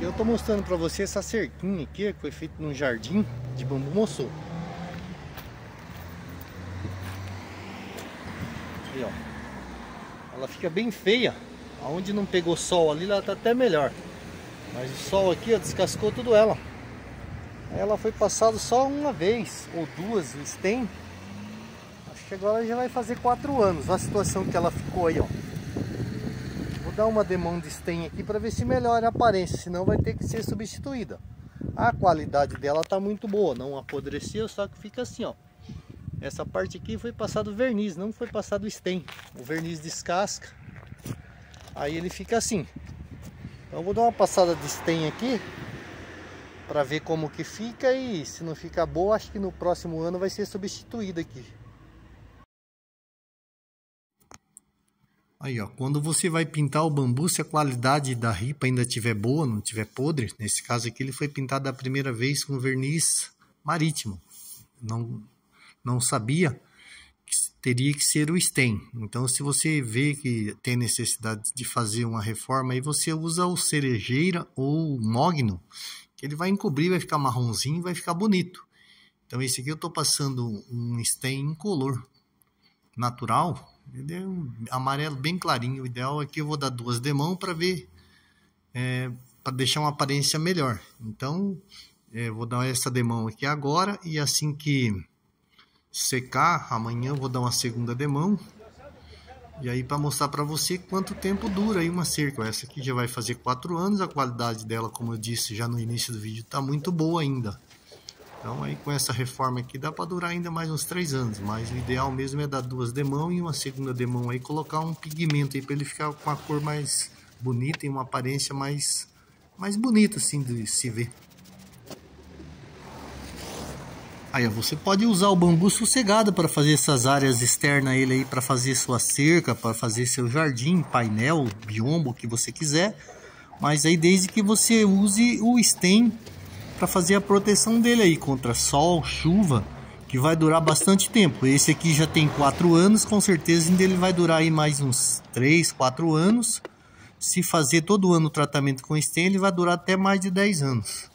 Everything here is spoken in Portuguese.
Eu tô mostrando pra você essa cerquinha aqui que foi feita num jardim de bambu moçô. Aí, ó. Ela fica bem feia. Aonde não pegou sol ali, ela tá até melhor. Mas o sol aqui, ó, descascou tudo ela. Ela foi passada só uma vez ou duas, o stem. Acho que agora já vai fazer quatro anos. Olha a situação que ela ficou aí, ó. Vou dar uma demão de stem aqui para ver se melhora a aparência, senão vai ter que ser substituída. A qualidade dela tá muito boa, não apodreceu, só que fica assim, ó. Essa parte aqui foi passado verniz, não foi passado stem. O verniz descasca, aí ele fica assim. Então vou dar uma passada de stem aqui para ver como que fica e se não ficar boa, acho que no próximo ano vai ser substituída aqui. Aí, ó, quando você vai pintar o bambu, se a qualidade da ripa ainda estiver boa, não estiver podre, nesse caso aqui ele foi pintado a primeira vez com verniz marítimo. Não, não sabia que teria que ser o stem. Então, se você vê que tem necessidade de fazer uma reforma, aí você usa o cerejeira ou o mogno, que ele vai encobrir, vai ficar marronzinho, vai ficar bonito. Então, esse aqui eu estou passando um stem incolor natural, ele é um amarelo bem clarinho. O ideal é que eu vou dar duas demãos para ver, é, para deixar uma aparência melhor. Então, é, vou dar essa demão aqui agora e assim que secar, amanhã vou dar uma segunda demão. E aí para mostrar para você quanto tempo dura aí uma cerca. Essa aqui já vai fazer quatro anos, a qualidade dela, como eu disse já no início do vídeo, está muito boa ainda. Então aí com essa reforma aqui dá para durar ainda mais uns três anos, mas o ideal mesmo é dar duas demão e uma segunda demão aí colocar um pigmento aí para ele ficar com a cor mais bonita e uma aparência mais mais bonita assim de se ver. Aí você pode usar o bambu sossegado para fazer essas áreas externas ele aí para fazer sua cerca, para fazer seu jardim, painel, biombo, o que você quiser. Mas aí desde que você use o stem para fazer a proteção dele aí contra sol, chuva, que vai durar bastante tempo. Esse aqui já tem 4 anos, com certeza ainda ele vai durar aí mais uns 3, 4 anos. Se fazer todo ano o tratamento com stem, ele vai durar até mais de 10 anos.